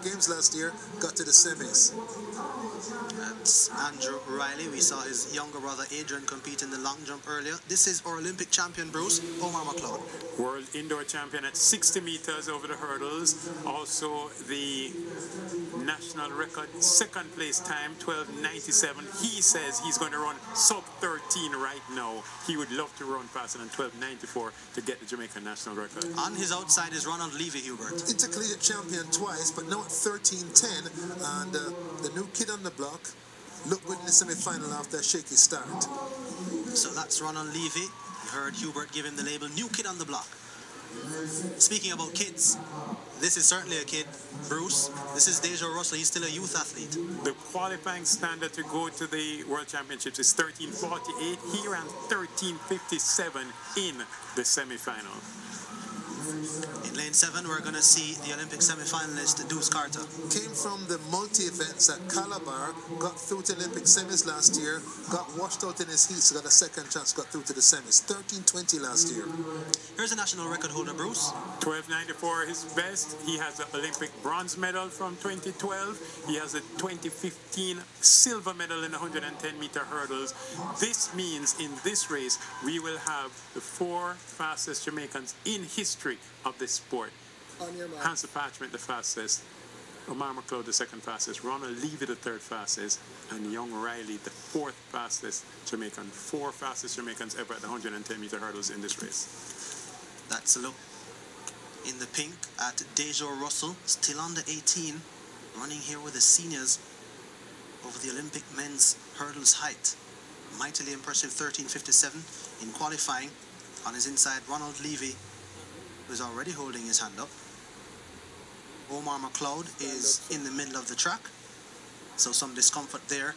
Games last year, got to the semis. That's Andrew Riley. We saw his younger brother Adrian compete in the long jump earlier. This is our Olympic champion, Bruce, Omar McLeod. World indoor champion at 60 meters over the hurdles. Also the national record second place time 12.97 he says he's going to run sub 13 right now he would love to run faster than 12.94 to get the Jamaican national record on his outside is Ronald Levy Hubert intercollegiate champion twice but now at 13.10 and uh, the new kid on the block looked good in the semi-final after a shaky start so that's Ronald Levy you heard Hubert give him the label new kid on the block Speaking about kids, this is certainly a kid. Bruce, this is Dejour Russell. He's still a youth athlete. The qualifying standard to go to the World Championships is 13.48. He ran 13.57 in the semi-final. In lane seven, we're going to see the Olympic semi-finalist Deuce Carter. Came from the multi-events at Calabar, got through to Olympic semis last year, got washed out in his heat, so got a second chance, got through to the semis. 13.20 last year. Here's a national record holder, Bruce. 12.94 his best. He has an Olympic bronze medal from 2012. He has a 2015 silver medal in 110 meter hurdles. This means in this race, we will have the four fastest Jamaicans in history of this sport. Hansle Parchment, the fastest. Omar McLeod, the second fastest. Ronald Levy, the third fastest. And Young Riley, the fourth fastest Jamaican. Four fastest Jamaicans ever at the 110 meter hurdles in this race. That's a look in the pink at Dejour Russell, still under 18, running here with the seniors over the Olympic men's hurdles height. Mightily impressive 13.57 in qualifying. On his inside, Ronald Levy who's already holding his hand up. Omar McLeod is in the middle of the track. So some discomfort there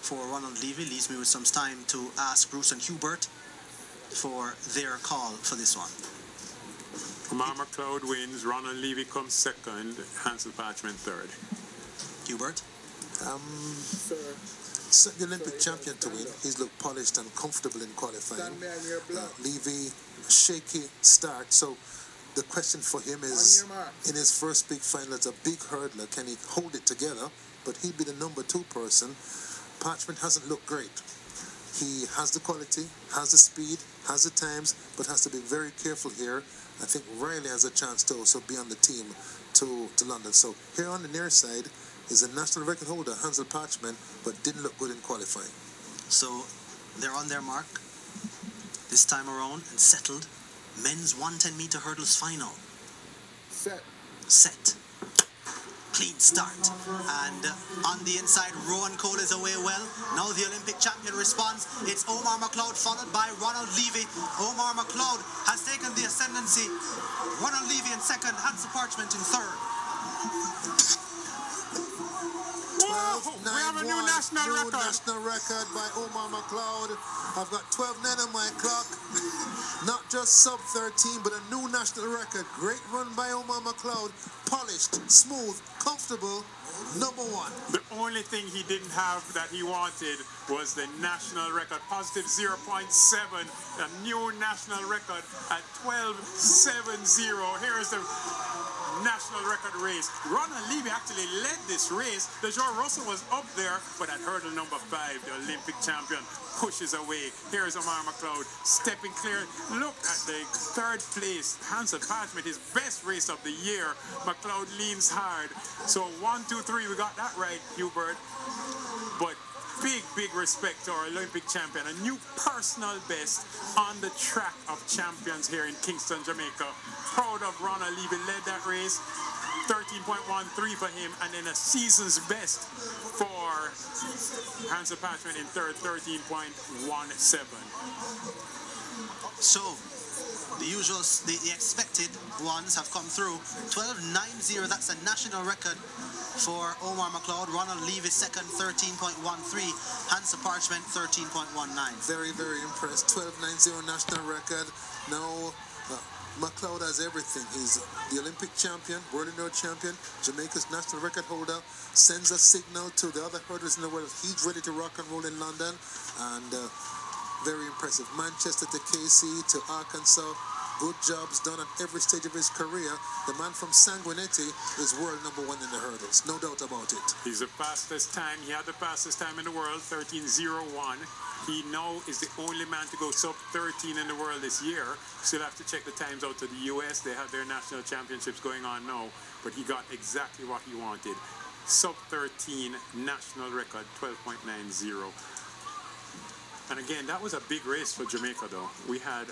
for Ronald Levy leaves me with some time to ask Bruce and Hubert for their call for this one. Omar McLeod wins, Ronald Levy comes second, Hansle Parchment third. Hubert? Um, Sir. the Olympic champion to win. He's looked polished and comfortable in qualifying. Uh, Levy, shaky start, so the question for him is in his first big final as a big hurdler, can he hold it together? But he'd be the number two person. Parchment hasn't looked great. He has the quality, has the speed, has the times, but has to be very careful here. I think Riley has a chance to also be on the team to, to London. So here on the near side is a national record holder, Hansle Parchment, but didn't look good in qualifying. So they're on their mark this time around and settled men's 110 meter hurdles final. Set. Set. Clean start. And uh, on the inside, Rowan Cole is away well. Now the Olympic champion responds. It's Omar McLeod followed by Ronald Levy. Omar McLeod has taken the ascendancy. Ronald Levy in second, Hansle Parchment in third. National new record. national record by Omar McLeod. I've got 12.9 on my clock. Not just sub 13, but a new national record. Great run by Omar McLeod. Polished, smooth, comfortable. Number one. The only thing he didn't have that he wanted was the national record. Positive 0.7. A new national record at 12.70. Here is the national record race. Ronald Levy actually led this race. Dejour Russell was up there, but at hurdle number five, the Olympic champion pushes away. Here is Omar McLeod stepping clear. Look at the third place. Hansle Parchment, his best race of the year. McLeod leans hard. So one, two, three, we got that right, Hubert. Respect to our Olympic champion. A new personal best on the track of champions here in Kingston, Jamaica. Proud of Ronald Levy, led that race. 13.13 for him, and then a season's best for Hansle Parchment in third, 13.17. So, the usual, the, expected ones have come through. 12.90, that's a national record for Omar McLeod. Ronald Levy second, 13.13. Hansle Parchment, 13.19. Very, very impressed. 12.90 national record. Now, uh, McLeod has everything. He's the Olympic champion, world indoor champion, Jamaica's national record holder, sends a signal to the other hurdlers in the world. He's ready to rock and roll in London. And uh, very impressive. Manchester to KC to Arkansas. Good jobs done at every stage of his career. The man from Sanguinetti is world number one in the hurdles. No doubt about it. He's the fastest time. He had the fastest time in the world, 13.01. He now is the only man to go sub 13 in the world this year. Still have to check the times out to the US. They have their national championships going on now. But he got exactly what he wanted. Sub 13 national record, 12.90. And again, that was a big race for Jamaica, though. We had